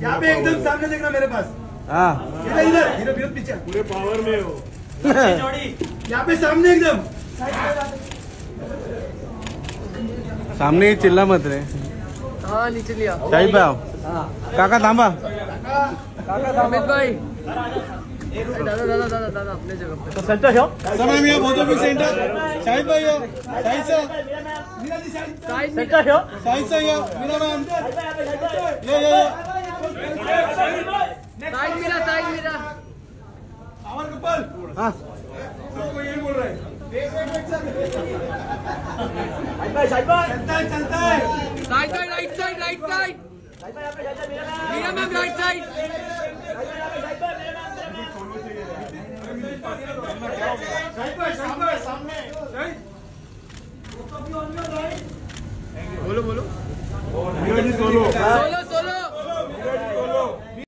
यहाँ पे एकदम सामने देखना मेरे पास। हाँ। इधर इधर। इधर विरोध पीछे। पूरे पावर में हो। यहाँ पे सामने एकदम। सामने ही चिल्ला मत रे। हाँ नीचे लिया। आओ। काका थांबा। अमित भाई। दादा दादा दादा दादा अपने जगह पे समय में फ़ोटो भी सेंटर शाहिद भाई हो शाहिद सर साइड में शाहिद सर यो मेरा नाम ये ये साइड मेरा साइड मेरा अमर कपाल हाँ सबको यही बोल रहा है चलता है चलता है side side right side right side Meera ma'am right side सामने। बोलो बोलो। बोलो। सोलो